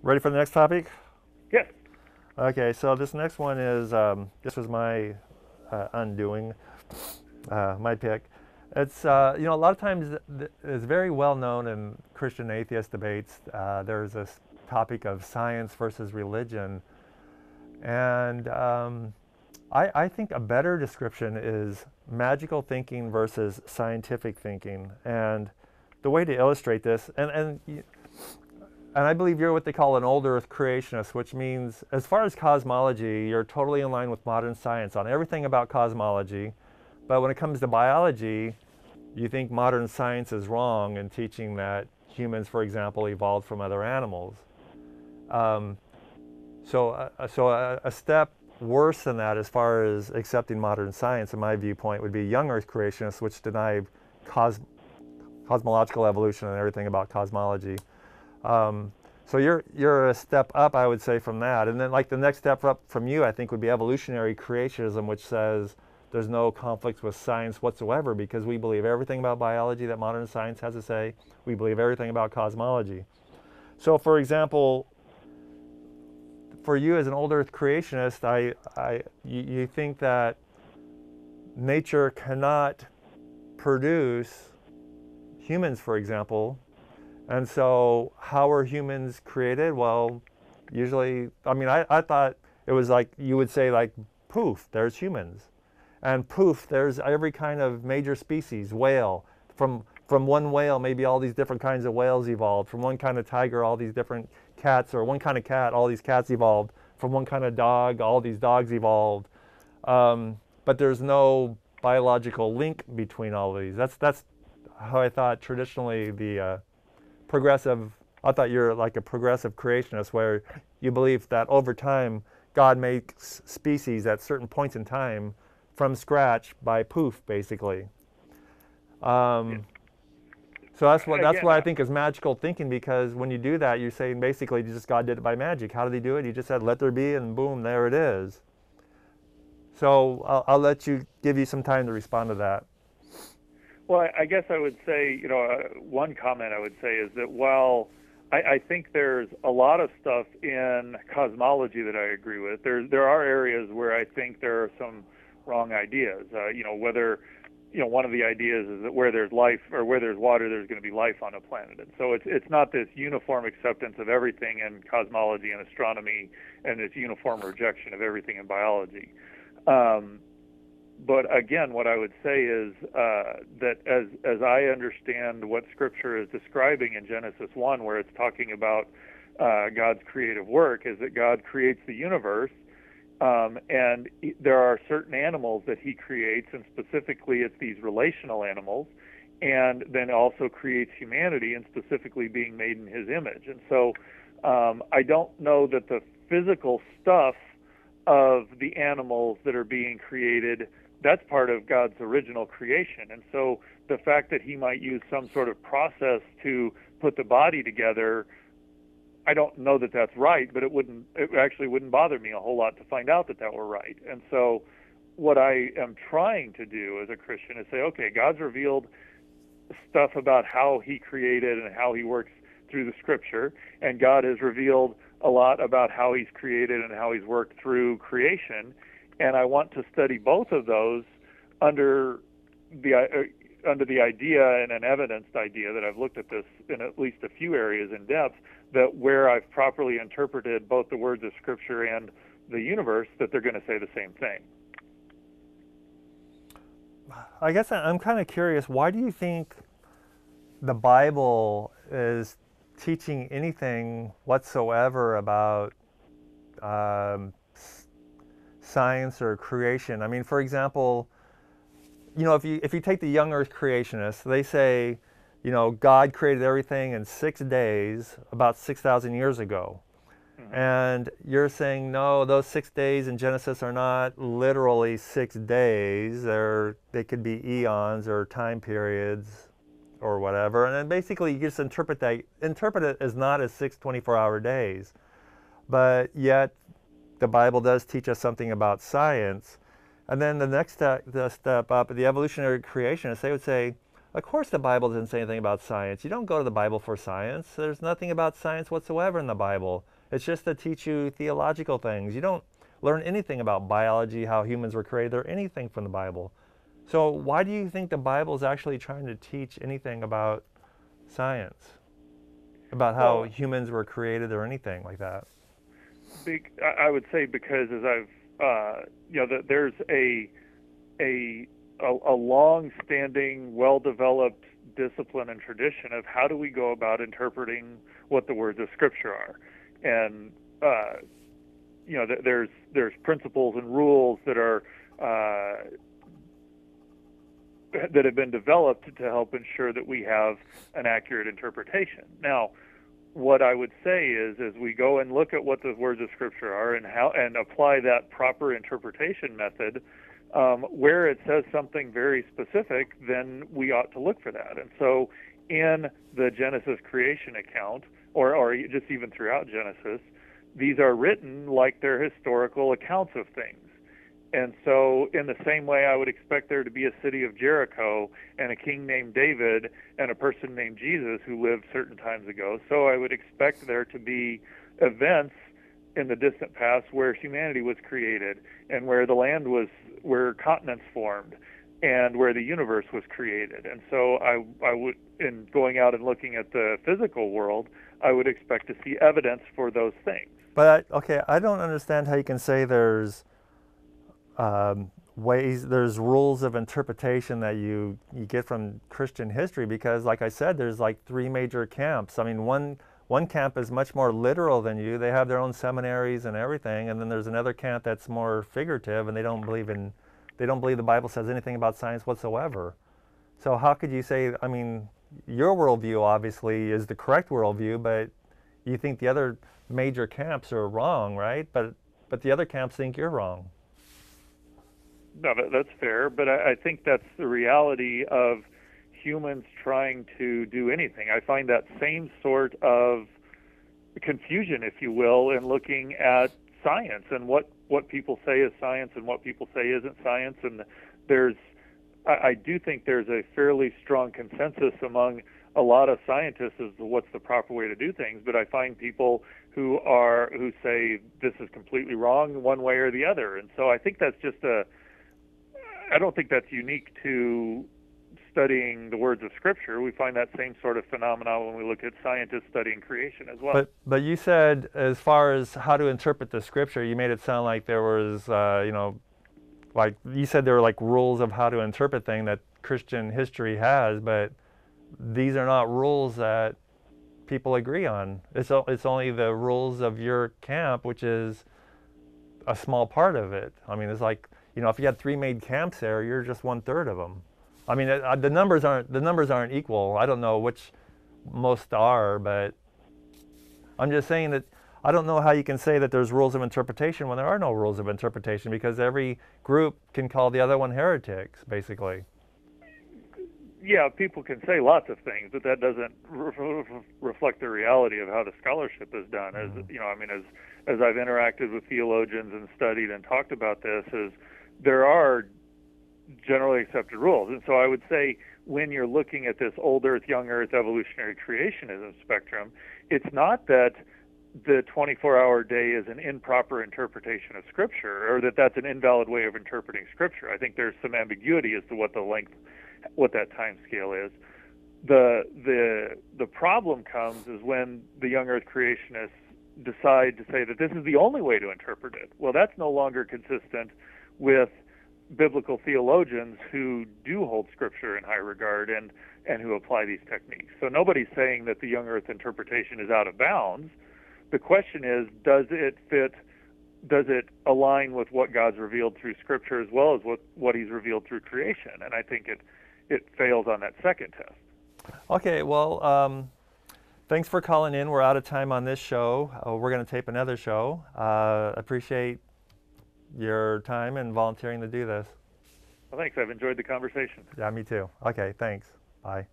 Ready for the next topic? Yes. Okay, so this next one is um, this was my uh, undoing, uh, my pick. It's uh, you know a lot of times it's very well known in Christian atheist debates. Uh, there's this topic of science versus religion, and um, I, I think a better description is magical thinking versus scientific thinking. And the way to illustrate this, and and and I believe you're what they call an old Earth creationist, which means as far as cosmology, you're totally in line with modern science on everything about cosmology. But when it comes to biology, you think modern science is wrong in teaching that humans, for example, evolved from other animals. Um, so, uh, so a, a, step worse than that, as far as accepting modern science, in my viewpoint, would be young Earth creationists, which deny cos- cosmological evolution and everything about cosmology. Um, so you're you're a step up, I would say, from that. And then, like the next step up from you, I think would be evolutionary creationism, which says there's no conflict with science whatsoever because we believe everything about biology that modern science has to say. We believe everything about cosmology. So, for example, for you as an old Earth creationist, I, I, you, you think that nature cannot produce humans, for example. And so, how are humans created? Well, usually, I mean, I, I thought it was like you would say, like, poof, there's humans and poof, there's every kind of major species, whale. From, from one whale, maybe all these different kinds of whales evolved. From one kind of tiger, all these different cats, or one kind of cat, all these cats evolved. From one kind of dog, all these dogs evolved. Um, but there's no biological link between all of these. That's, that's how I thought traditionally the uh, progressive, I thought you're like a progressive creationist where you believe that over time God makes species at certain points in time from scratch by poof, basically. Um. So that's what that's what I think is magical thinking because when you do that, you're saying basically just God did it by magic. How did He do it? He just said, "Let there be," and boom, there it is. So I'll, I'll let you give you some time to respond to that. Well, I guess I would say, you know, uh, one comment I would say is that while I, I think there's a lot of stuff in cosmology that I agree with, there there are areas where I think there are some wrong ideas. Uh, you know, whether you know one of the ideas is that where there's life or where there's water, there's going to be life on a planet. And so it's it's not this uniform acceptance of everything in cosmology and astronomy, and this uniform rejection of everything in biology. Um, but again, what I would say is uh, that as as I understand what Scripture is describing in Genesis one, where it's talking about uh, God's creative work, is that God creates the universe um, and there are certain animals that he creates, and specifically it's these relational animals, and then also creates humanity, and specifically being made in his image. And so um, I don't know that the physical stuff of the animals that are being created that's part of God's original creation. And so the fact that he might use some sort of process to put the body together I don't know that that's right, but it wouldn't it actually wouldn't bother me a whole lot to find out that that were right. And so what I am trying to do as a Christian is say, okay, God's revealed stuff about how he created and how he works through the scripture, and God has revealed a lot about how he's created and how he's worked through creation, and I want to study both of those under the uh, under the idea and an evidenced idea that I've looked at this in at least a few areas in depth that where I've properly interpreted both the words of Scripture and the universe, that they're going to say the same thing. I guess I'm kind of curious. Why do you think the Bible is teaching anything whatsoever about um, science or creation? I mean, for example, you know, if you if you take the young Earth creationists, they say you know, God created everything in six days about 6,000 years ago. Mm-hmm. And you're saying, no, those six days in Genesis are not literally six days. They're, they could be eons or time periods or whatever. And then basically you just interpret that, interpret it as not as six 24 hour days. But yet the Bible does teach us something about science. And then the next step, the step up, the evolutionary creationists, they would say, of course the Bible doesn't say anything about science. You don't go to the Bible for science. There's nothing about science whatsoever in the Bible. It's just to teach you theological things. You don't learn anything about biology, how humans were created, or anything from the Bible. So why do you think the Bible is actually trying to teach anything about science? About how Well- humans were created or anything like that? Be- I would say because as I've uh, you know that there's a a a, a long-standing, well-developed discipline and tradition of how do we go about interpreting what the words of Scripture are, and uh, you know th- there's there's principles and rules that are uh, that have been developed to help ensure that we have an accurate interpretation. Now, what I would say is, as we go and look at what the words of Scripture are and how and apply that proper interpretation method, um, where it says something very specific, then we ought to look for that. And so, in the Genesis creation account, or or just even throughout Genesis, these are written like they're historical accounts of things. And so, in the same way, I would expect there to be a city of Jericho and a king named David and a person named Jesus who lived certain times ago. So, I would expect there to be events in the distant past where humanity was created and where the land was, where continents formed and where the universe was created. And so, I, I would, in going out and looking at the physical world, I would expect to see evidence for those things. But okay, I don't understand how you can say there's um, ways, there's rules of interpretation that you you get from Christian history because, like I said, there's like three major camps. I mean, one one camp is much more literal than you. They have their own seminaries and everything, and then there's another camp that's more figurative, and they don't believe in they don't believe the Bible says anything about science whatsoever. So how could you say? I mean, your worldview obviously is the correct worldview, but you think the other major camps are wrong, right? But but the other camps think you're wrong. No, that, that's fair, but I, I think that's the reality of humans trying to do anything. I find that same sort of confusion, if you will, in looking at science and what what people say is science and what people say isn't science. And there's, I, I do think there's a fairly strong consensus among a lot of scientists as to what's the proper way to do things. But I find people who are who say this is completely wrong one way or the other. And so I think that's just a I don't think that's unique to studying the words of Scripture. We find that same sort of phenomenon when we look at scientists studying creation as well. But but you said as far as how to interpret the scripture, you made it sound like there was uh, you know, like you said there were like rules of how to interpret thing that Christian history has, but these are not rules that people agree on. It's it's only the rules of your camp, which is a small part of it. I mean, it's like you know, if you had three made camps there, you're just one third of them. I mean, uh, the numbers aren't the numbers aren't equal. I don't know which most are, but I'm just saying that I don't know how you can say that there's rules of interpretation when there are no rules of interpretation because every group can call the other one heretics, basically. yeah, people can say lots of things, but that doesn't re- re- reflect the reality of how the scholarship is done. As you know, I mean, as as I've interacted with theologians and studied and talked about this, is there are generally accepted rules, and so I would say when you're looking at this old Earth, young Earth evolutionary creationism spectrum, it's not that the 24-hour day is an improper interpretation of Scripture, or that that's an invalid way of interpreting Scripture. I think there's some ambiguity as to what the length, what that time scale is. The the the problem comes is when the young Earth creationists decide to say that this is the only way to interpret it. Well, that's no longer consistent with biblical theologians who do hold Scripture in high regard and and who apply these techniques. So nobody's saying that the young Earth interpretation is out of bounds. The question is, does it fit? Does it align with what God's revealed through Scripture as well as what what He's revealed through creation? And I think it it fails on that second test. Okay, well, um, thanks for calling in. We're out of time on this show. Uh, we're going to tape another show. Uh, appreciate your time and volunteering to do this. Well, thanks. I've enjoyed the conversation. Yeah, me too. Okay, thanks. Bye.